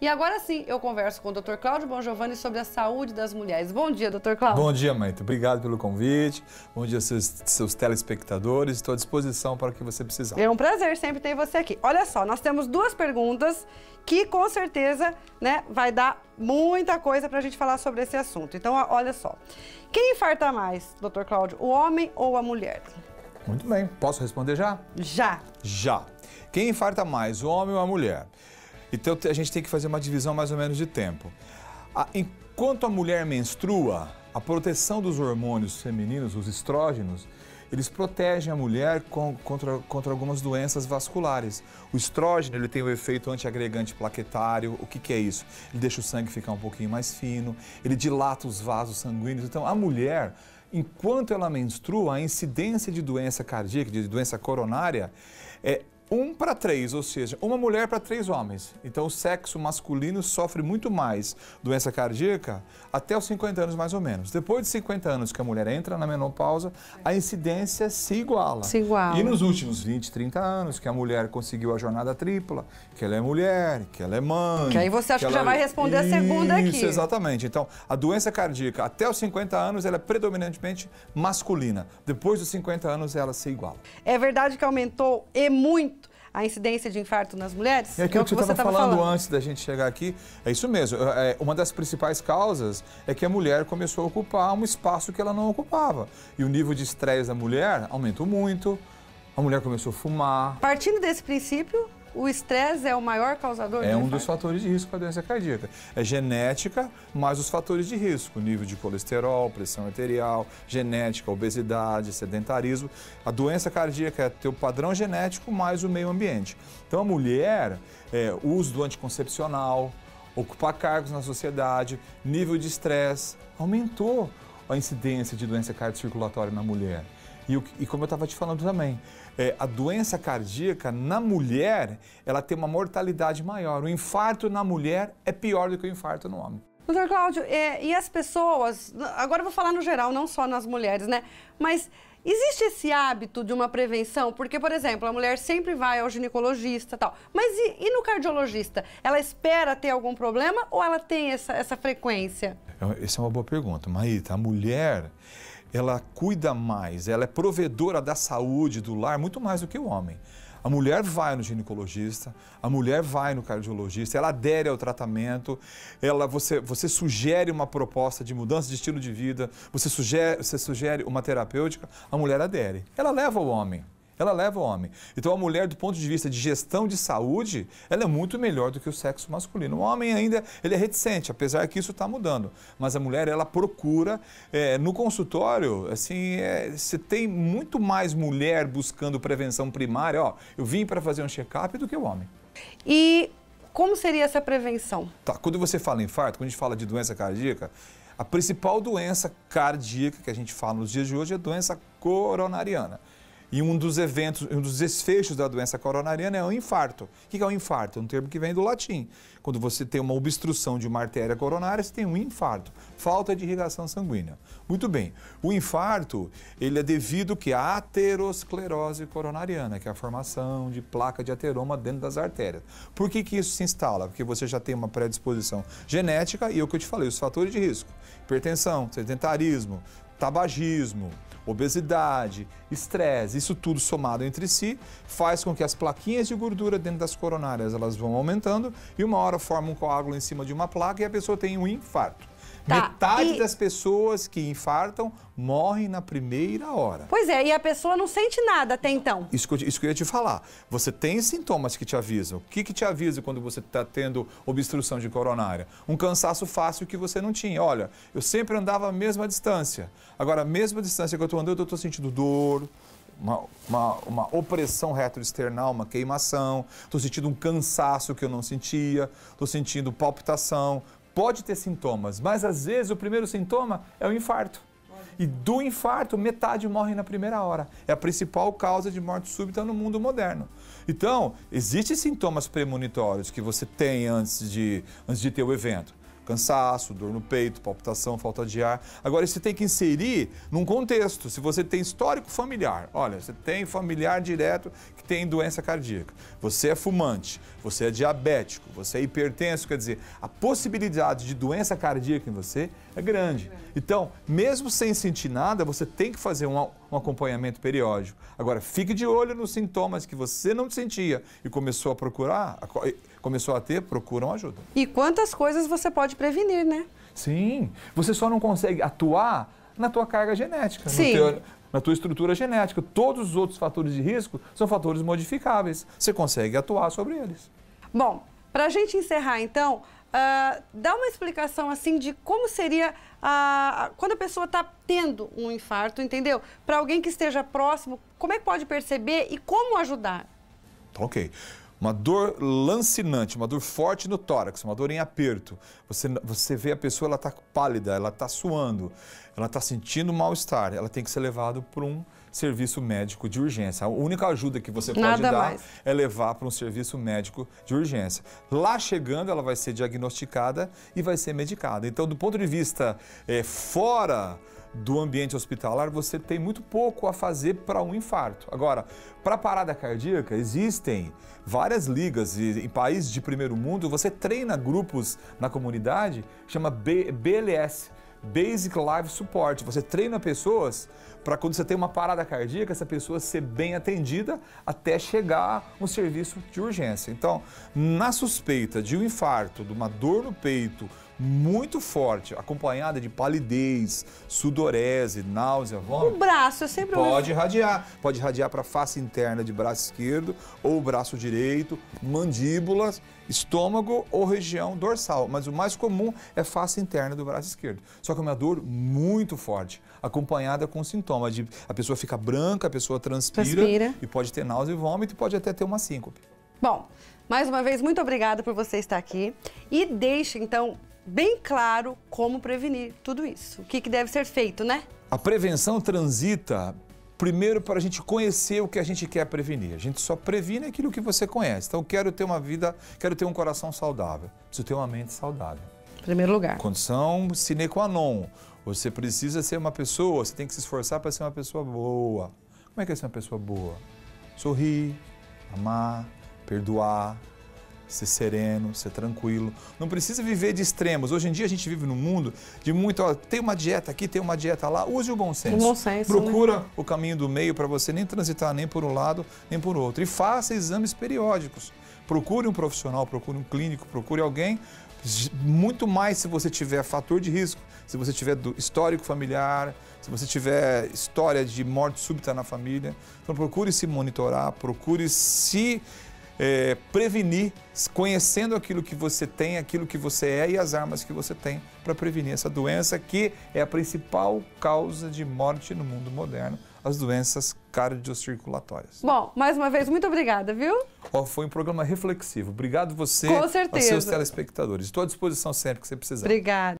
E agora sim, eu converso com o Dr. Cláudio Bongiovanni sobre a saúde das mulheres. Bom dia, Dr. Cláudio. Bom dia, Maite. Obrigado pelo convite. Bom dia, seus, seus telespectadores. Estou à disposição para o que você precisar. É um prazer sempre ter você aqui. Olha só, nós temos duas perguntas que com certeza né, vai dar muita coisa para a gente falar sobre esse assunto. Então, olha só. Quem infarta mais, Dr. Cláudio, o homem ou a mulher? Muito bem. Posso responder já? Já. Já. Quem infarta mais, o homem ou a mulher? Então a gente tem que fazer uma divisão mais ou menos de tempo. Enquanto a mulher menstrua, a proteção dos hormônios femininos, os estrógenos, eles protegem a mulher contra, contra algumas doenças vasculares. O estrógeno ele tem o efeito antiagregante plaquetário. O que, que é isso? Ele deixa o sangue ficar um pouquinho mais fino, ele dilata os vasos sanguíneos. Então, a mulher, enquanto ela menstrua, a incidência de doença cardíaca, de doença coronária, é um para três, ou seja, uma mulher para três homens. Então, o sexo masculino sofre muito mais doença cardíaca até os 50 anos, mais ou menos. Depois de 50 anos que a mulher entra na menopausa, a incidência se iguala. Se iguala. E nos últimos 20, 30 anos, que a mulher conseguiu a jornada tripla, que ela é mulher, que ela é mãe. Que aí você acha que, que já vai responder Isso, a segunda aqui. Isso, exatamente. Então, a doença cardíaca até os 50 anos, ela é predominantemente masculina. Depois dos 50 anos, ela se iguala. É verdade que aumentou e muito a incidência de infarto nas mulheres? É aquilo é que, que você estava falando, falando, antes da gente chegar aqui. É isso mesmo. É, uma das principais causas é que a mulher começou a ocupar um espaço que ela não ocupava. E o nível de estresse da mulher aumentou muito. A mulher começou a fumar. Partindo desse princípio, o estresse é o maior causador É um dos fatores de risco para a doença cardíaca. É genética, mais os fatores de risco, nível de colesterol, pressão arterial, genética, obesidade, sedentarismo. A doença cardíaca é teu padrão genético mais o meio ambiente. Então a mulher, é, uso do anticoncepcional, ocupar cargos na sociedade, nível de estresse, aumentou a incidência de doença cardiocirculatória na mulher. E, e como eu estava te falando também, é, a doença cardíaca na mulher, ela tem uma mortalidade maior. O infarto na mulher é pior do que o infarto no homem. Doutor Cláudio, é, e as pessoas, agora eu vou falar no geral, não só nas mulheres, né? Mas existe esse hábito de uma prevenção? Porque, por exemplo, a mulher sempre vai ao ginecologista tal. Mas e, e no cardiologista? Ela espera ter algum problema ou ela tem essa, essa frequência? É, essa é uma boa pergunta. Maíta, a mulher ela cuida mais, ela é provedora da saúde do lar muito mais do que o homem. A mulher vai no ginecologista, a mulher vai no cardiologista, ela adere ao tratamento, ela, você, você sugere uma proposta de mudança de estilo de vida, você sugere, você sugere uma terapêutica, a mulher adere. Ela leva o homem ela leva o homem. Então a mulher, do ponto de vista de gestão de saúde, ela é muito melhor do que o sexo masculino. O homem ainda ele é reticente, apesar que isso está mudando. Mas a mulher, ela procura, é, no consultório, assim, é, você tem muito mais mulher buscando prevenção primária. Ó, eu vim para fazer um check-up do que o homem. E como seria essa prevenção? Tá, quando você fala em infarto, quando a gente fala de doença cardíaca, a principal doença cardíaca que a gente fala nos dias de hoje é a doença coronariana. E um dos eventos, um dos desfechos da doença coronariana é o infarto. O que é o infarto? É um termo que vem do latim. Quando você tem uma obstrução de uma artéria coronária, você tem um infarto. Falta de irrigação sanguínea. Muito bem. O infarto, ele é devido que à aterosclerose coronariana, que é a formação de placa de ateroma dentro das artérias. Por que, que isso se instala? Porque você já tem uma predisposição genética e é o que eu te falei, os fatores de risco. Hipertensão, sedentarismo, tabagismo, obesidade, estresse, isso tudo somado entre si faz com que as plaquinhas de gordura dentro das coronárias elas vão aumentando e uma hora forma um coágulo em cima de uma placa e a pessoa tem um infarto. Tá, Metade e... das pessoas que infartam morrem na primeira hora. Pois é, e a pessoa não sente nada até então. Isso que eu, isso que eu ia te falar. Você tem sintomas que te avisam. O que, que te avisa quando você está tendo obstrução de coronária? Um cansaço fácil que você não tinha. Olha, eu sempre andava a mesma distância. Agora, a mesma distância que eu estou andando, eu estou sentindo dor, uma, uma, uma, opressão retroesternal, uma queimação, estou sentindo um cansaço que eu não sentia, estou sentindo palpitação, pode ter sintomas, mas às vezes o primeiro sintoma é o infarto. E do infarto, metade morre na primeira hora. É a principal causa de morte súbita no mundo moderno. Então, existem sintomas premonitórios que você tem antes de, antes de ter o evento cansaço, dor no peito, palpitação, falta de ar. Agora, você tem que inserir num contexto. Se você tem histórico familiar, olha, você tem familiar direto que tem doença cardíaca, você é fumante, você é diabético, você é hipertenso, quer dizer, a possibilidade de doença cardíaca em você é grande. Então, mesmo sem sentir nada, você tem que fazer um, um acompanhamento periódico. Agora, fique de olho nos sintomas que você não sentia e começou a procurar, começou a ter, procuram ajuda. E quantas coisas você pode prevenir, né? Sim, você só não consegue atuar na tua carga genética, Sim. Teu, na tua estrutura genética. Todos os outros fatores de risco são fatores modificáveis. Você consegue atuar sobre eles. Bom, para a gente encerrar então, uh, dá uma explicação assim de como seria uh, quando a pessoa está tendo um infarto, entendeu? Para alguém que esteja próximo, como é que pode perceber e como ajudar? Ok uma dor lancinante, uma dor forte no tórax, uma dor em aperto. Você, você vê a pessoa, ela está pálida, ela está suando, ela está sentindo mal-estar. Ela tem que ser levada para um serviço médico de urgência. A única ajuda que você pode Nada dar mais. é levar para um serviço médico de urgência. Lá chegando, ela vai ser diagnosticada e vai ser medicada. Então, do ponto de vista é, fora do ambiente hospitalar, você tem muito pouco a fazer para um infarto. Agora, para parada cardíaca, existem várias ligas e em países de primeiro mundo você treina grupos na comunidade, chama BLS, Basic Life Support. Você treina pessoas para quando você tem uma parada cardíaca, essa pessoa ser bem atendida até chegar um serviço de urgência. Então, na suspeita de um infarto, de uma dor no peito, muito forte, acompanhada de palidez, sudorese, náusea, vômito. O braço, eu sempre Pode irradiar. Pode irradiar para a face interna de braço esquerdo ou braço direito, mandíbulas, estômago ou região dorsal. Mas o mais comum é face interna do braço esquerdo. Só que é uma dor muito forte, acompanhada com sintomas de a pessoa fica branca, a pessoa transpira, transpira. e pode ter náusea e vômito e pode até ter uma síncope. Bom, mais uma vez, muito obrigada por você estar aqui. E deixe, então, bem claro como prevenir tudo isso. O que, que deve ser feito, né? A prevenção transita primeiro para a gente conhecer o que a gente quer prevenir. A gente só previne aquilo que você conhece. Então, quero ter uma vida, quero ter um coração saudável. Preciso ter uma mente saudável. Em primeiro lugar. Condição sine qua non. Você precisa ser uma pessoa, você tem que se esforçar para ser uma pessoa boa. Como é que é ser uma pessoa boa? Sorrir, amar, perdoar, ser sereno, ser tranquilo. Não precisa viver de extremos. Hoje em dia a gente vive num mundo de muito. Ó, tem uma dieta aqui, tem uma dieta lá. Use o bom senso. O bom senso Procura né? o caminho do meio para você nem transitar nem por um lado nem por outro. E faça exames periódicos. Procure um profissional, procure um clínico, procure alguém. Muito mais se você tiver fator de risco, se você tiver histórico familiar, se você tiver história de morte súbita na família. Então procure se monitorar, procure se é, prevenir, conhecendo aquilo que você tem, aquilo que você é e as armas que você tem para prevenir essa doença, que é a principal causa de morte no mundo moderno, as doenças cardiocirculatórias. Bom, mais uma vez, muito obrigada, viu? Oh, foi um programa reflexivo. Obrigado você, Com certeza. aos seus telespectadores. Estou à disposição sempre que você precisar. Obrigada.